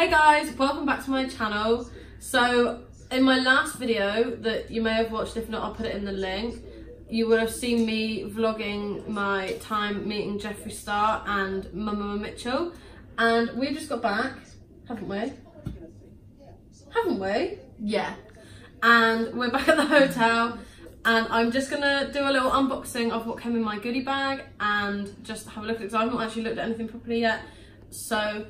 Hey guys, welcome back to my channel. So in my last video that you may have watched, if not I'll put it in the link, you would have seen me vlogging my time meeting Jeffree Star and Mama Mitchell. And we've just got back, haven't we? Haven't we? Yeah. And we're back at the hotel and I'm just gonna do a little unboxing of what came in my goodie bag and just have a look at it because I haven't actually looked at anything properly yet. So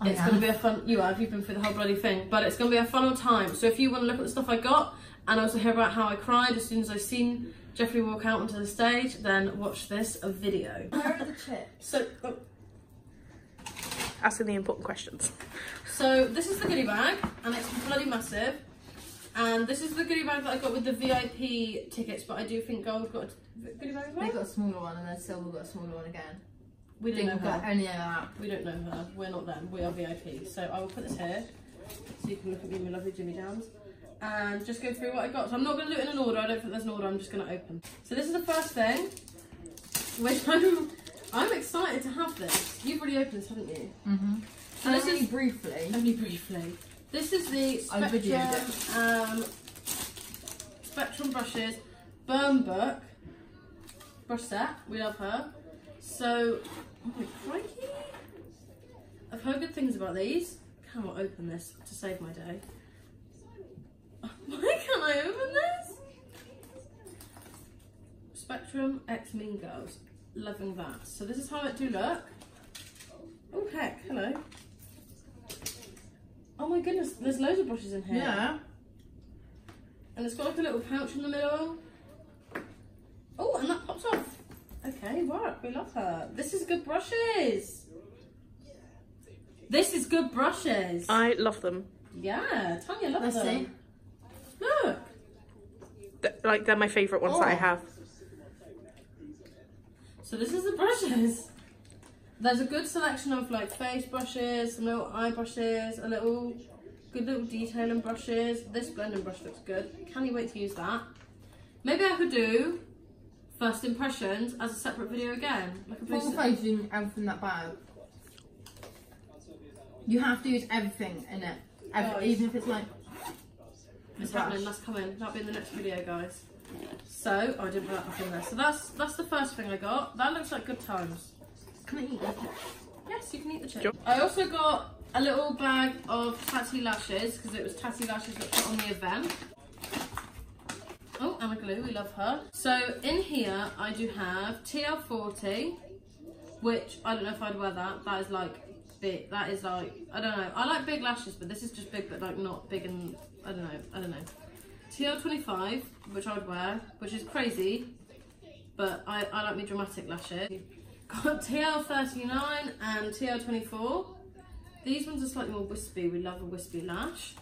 I it's have. gonna be a fun. You have. You've been through the whole bloody thing, but it's gonna be a fun old time. So if you want to look at the stuff I got and also hear about how I cried as soon as I seen Jeffree walk out onto the stage, then watch this video. Where are the chips? So, oh, asking the important questions. so this is the goodie bag, and it's bloody massive. And this is the goodie bag that I got with the VIP tickets, but I do think Gold got a goodie bag as well. They got a smaller one and then Silver got a smaller one again. We don't know her. only that. We don't know her. We're not them. We are VIP. So I will put this here, so you can look at me, my lovely Jimmy Downs, and just go through what I got. So I'm not going to do it in an order. I don't think there's an order. I'm just going to open. So this is the first thing, which I'm I'm excited to have this. You've already opened this, haven't you? Mm-hmm. So this Only is briefly. only briefly. This is the Spectrum, um, Spectrum brushes, Burn Book brush set. We love her. So, oh my crikey! I've heard good things about these. Cannot open this to save my day. Why can't I open this? Spectrum X Mean Girls. Loving that. So this is how it do look. Oh heck, hello. Oh my goodness, there's loads of brushes in here. Yeah. And it's got like a little pouch in the middle. Oh, and that pops off. Okay, work. We love her. This is good brushes. This is good brushes. I love them. yeah, Tanya loves Let's them. Look. Th- Like they're my favourite ones that I Oh. have. So this is the brushes. There's a good selection of like face brushes, some little eye brushes, a little good little detailing brushes. This blending brush looks good. Can you wait to use that? Maybe I could do first impressions as a separate video again. Like a Full face using everything that bag. You have to use everything in it. Every, Guys. even if it's like It's brush. happening. That's coming. That'll be in the next video, guys. So oh, I didn't put that back in there. So that's that's the first thing I got. That looks like good times. Can I eat it? Yes, you can eat the chip. Sure. I also got a little bag of Tatti lashes because it was Tatti lashes that put on the event. Glue, we love her. So in here I do have TL40, which I don't know if I'd wear that. That is like big. That is like I don't know. I like big lashes, but this is just big, but like not big and I don't know. I don't know. TL25, which I would wear, which is crazy, but I, I like me dramatic lashes. Got TL39 and TL24. These ones are slightly more wispy. We love a wispy lash.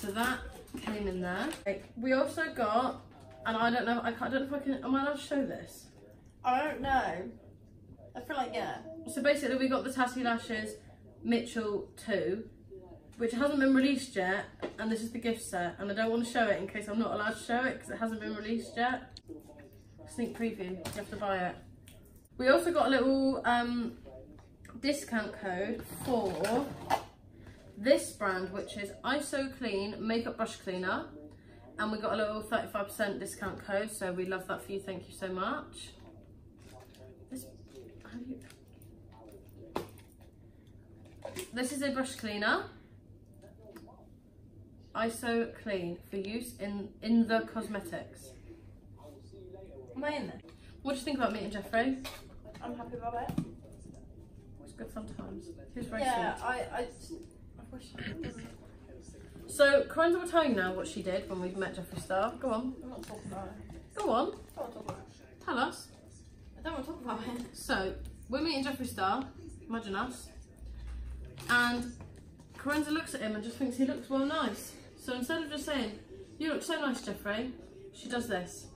So that came in there. We also got, and I don't know, I, can't, I don't know if I can, am I allowed to show this? I don't know. I feel like yeah. So basically we got the Tatti Lashes Mitchell 2, which hasn't been released yet, and this is the gift set, and I don't want to show it in case I'm not allowed to show it because it hasn't been released yet. Sneak preview, you have to buy it. We also got a little um, discount code for this brand, which is ISO Clean Makeup Brush Cleaner, and we got a little 35% discount code, so we love that for you, thank you so much. This, you, this is a brush cleaner. ISO clean for use in in the cosmetics. Am I in there? What do you think about meeting Jeffree? I'm happy about it. It's good sometimes. He was very Yeah, sweet. I, I, I wish I was. So Corinza will tell you now what she did when we met Jeffree Star. Go on. I'm not talking about it. Go on. I don't want to talk about it. Tell us. I don't want to talk about it. So we're meeting Jeffree Star. Imagine us. And Corinza looks at him and just thinks he looks well nice. So instead of just saying, "You look so nice, Jeffree," she does this.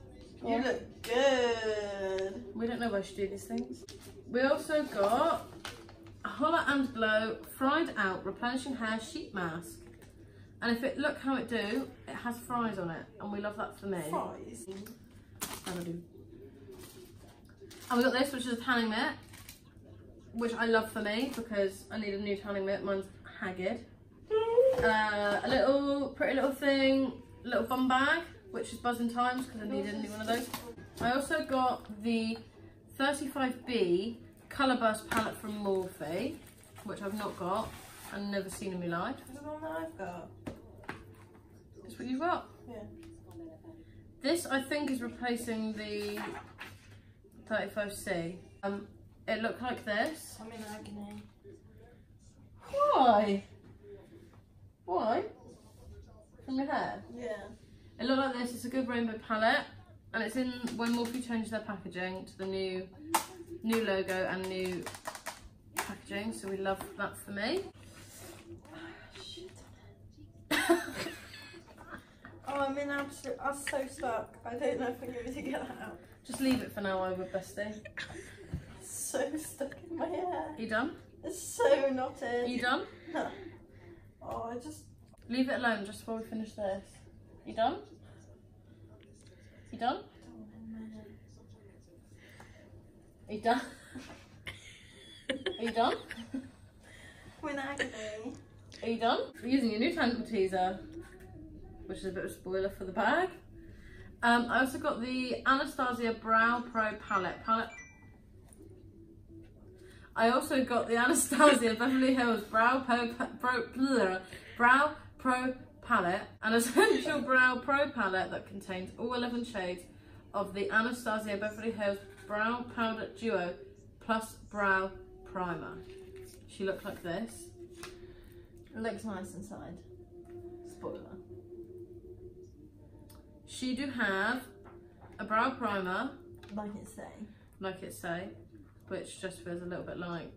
You look good. We don't know why she do these things. We also got Holler and Glow Fried Out Replenishing Hair Sheet Mask. And if it look how it do, it has fries on it. And we love that for me. Fries. And I do. And we got this, which is a tanning mitt. Which I love for me because I need a new tanning mitt. Mine's Haggard. Uh, a little pretty little thing, little bum bag, which is buzzing times because I needed a new one of those. I also got the 35B Colour Burst palette from Morphe, which I've not got and never seen in my life. The one that I've got. That's what you've got. Yeah. This I think is replacing the 35C. Um, it looked like this. I'm in agony. Why? Why? From your hair? Yeah. It looked like this. It's a good rainbow palette, and it's in when Morphe changed their packaging to the new, new logo and new packaging. So we love that for me. Oh, I'm in absolute. I'm so stuck. I don't know if I'm going to get that out. Just leave it for now, I would, bestie. So stuck in my hair. You done? It's so knotted. You done? Oh, I just. Leave it alone just before we finish this. You done? You done? Are you done? Are you done? I'm in agony. Are you done? We're using a new Tangle Teezer, which is a bit of a spoiler for the bag. Um, I also got the Anastasia Brow Pro palette. palette. I also got the Anastasia Beverly Hills Brow Pro, Pro, bleh, Brow Pro palette, an essential brow pro palette that contains all 11 shades of the Anastasia Beverly Hills Brow Powder Duo plus Brow Primer. She looked like this. It looks nice inside. Spoiler. She do have a brow primer, Like it's saying. like it say, which just feels a little bit like,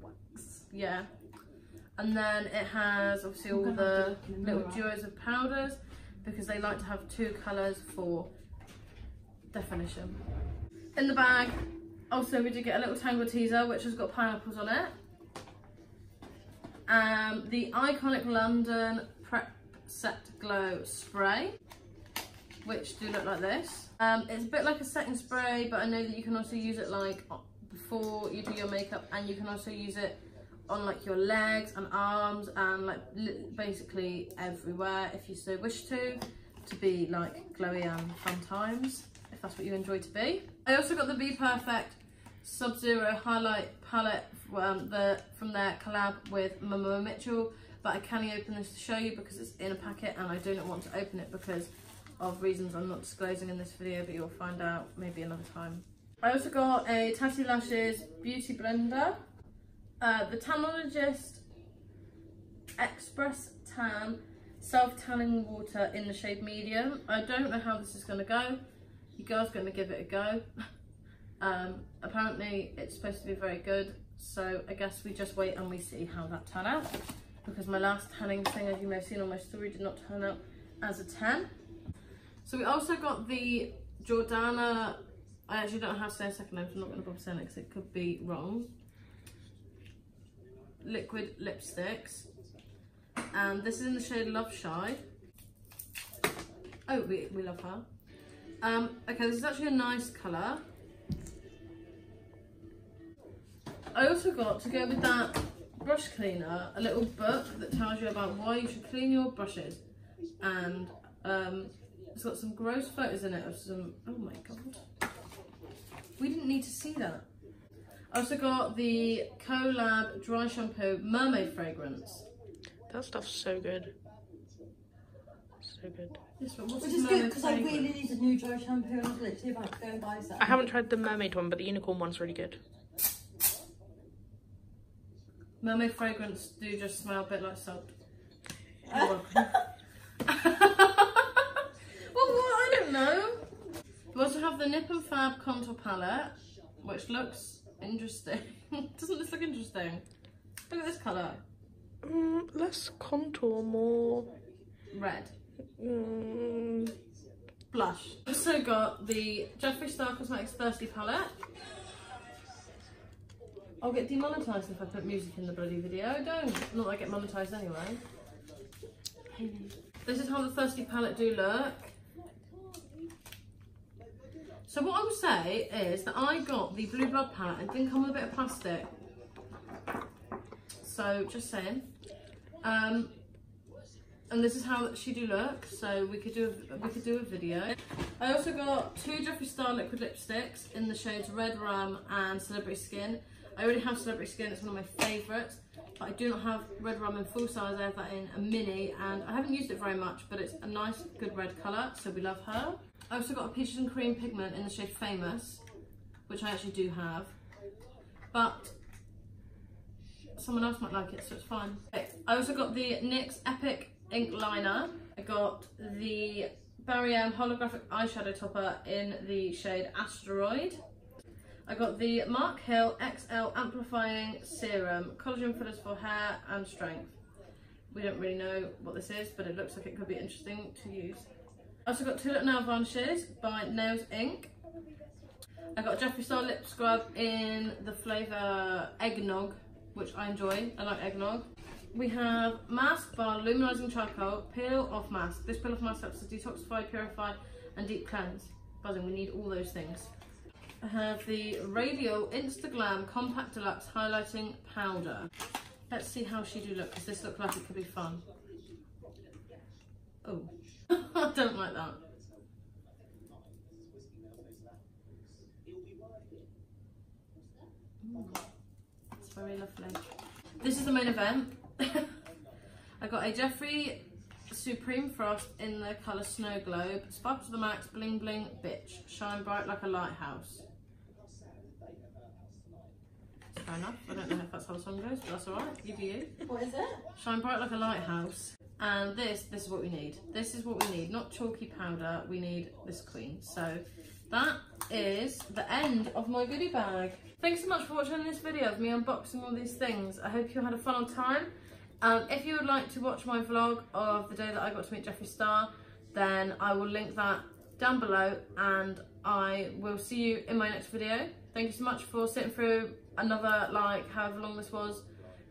Wax. yeah. And then it has obviously all the little duos of powders because they like to have two colours for definition. In the bag, also we did get a little Tangle Teezer which has got pineapples on it. Um, the iconic London Prep Set Glow Spray, which do look like this. Um, it's a bit like a setting spray, but I know that you can also use it like before you do your makeup and you can also use it on like your legs and arms and like basically everywhere if you so wish to to be like glowy and fun times that's what you enjoy to be i also got the BPerfect sub-zero highlight palette um, the from their collab with momo mitchell but i can not open this to show you because it's in a packet and i do not want to open it because of reasons i'm not disclosing in this video but you'll find out maybe another time i also got a Tatti lashes beauty blender uh, the Tanologist Express Tan Self Tanning Water in the shade medium. I don't know how this is going to go. You guys going to give it a go. um, apparently it's supposed to be very good. So I guess we just wait and we see how that turn out. Because my last tanning thing, as you may have seen on my story, did not turn out as a 10. So we also got the Jordana, I actually don't how to say a second name, so I'm not going to bother saying it because it could be wrong liquid lipsticks and this is in the shade Love Shy. Oh, we, we love her. Um, okay, this is actually a nice colour. I also got, to go with that brush cleaner, a little book that tells you about why you should clean your brushes. And um, it's got some gross photos in it of some, oh my god. We didn't need to see that. I also got the Colab Dry Shampoo Mermaid Fragrance. That stuff's so good. So good. Yes, but what's Which is good because I really need a new dry shampoo and I was literally about to go and buy some. I haven't tried the mermaid one, but the unicorn one's really good. Mermaid fragrance do just smell a bit like soap. You're welcome. well, what? I don't know. We also have the Nip and Fab contour palette, which looks interesting. Doesn't this look interesting? Look at this colour. Mm, less contour, more. Red. Mm, Blush. Also got the Jeffree Star Cosmetics Thirsty palette. I'll get demonetized if I put music in the bloody video. Don't. Not that I get monetized anyway. This is how the Thirsty palette do look. So what I would say is that I got the Blue Blood palette and didn't come with a bit of plastic. So just saying. Um, and this is how she do look. So we could do a, we could do a video. I also got two Jeffree Star liquid lipsticks in the shades Red Rum and Celebrity Skin. I already have Celebrity Skin. It's one of my favourites. But I do not have Red Rum in full size. I have that in a mini, and I haven't used it very much. But it's a nice, good red colour. So we love her. I also got a Peaches and Cream pigment in the shade Famous, which I actually do have. But someone else might like it, so it's fine. Okay. I also got the NYX Epic ink liner. I got the Barry M holographic eyeshadow topper in the shade Asteroid. I got the Mark Hill XL Amplifying Serum, collagen fillers for hair and strength. We don't really know what this is, but it looks like it could be interesting to use. I also got two little nail varnishes by Nails Inc. I got Jeffree Star lip scrub in the flavour Eggnog, which I enjoy. I like eggnog. We have Mask Bar Luminizing Charcoal Peel Off Mask. This peel off mask helps to detoxify, purify and deep cleanse. Buzzing, we need all those things. I have the Radial Instaglam Compact Deluxe Highlighting Powder. Let's see how she do look, because this looks like it could be fun. Oh, I don't like that. It's very lovely. This is the main event. I got a Jeffree Supreme Frost in the colour Snow Globe. Sparkle to the max, bling bling, bitch. Shine bright like a lighthouse. Fair enough. I don't know if that's how the song goes, but that's alright. You do you. What is it? Shine bright like a lighthouse. And this, this is what we need. This is what we need, not chalky powder. We need this queen. So that is the end of my goodie bag. Thanks so much for watching this video of me unboxing all these things. I hope you had a fun time. Um, if you would like to watch my vlog of the day that I got to meet Jeffree Star, then I will link that down below and I will see you in my next video. Thank you so much for sitting through another, like, however long this was,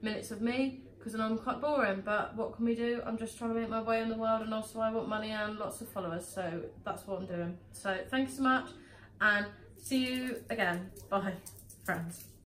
minutes of me, because I know I'm quite boring, but what can we do? I'm just trying to make my way in the world and also I want money and lots of followers, so that's what I'm doing. So thank you so much and see you again. Bye, friends.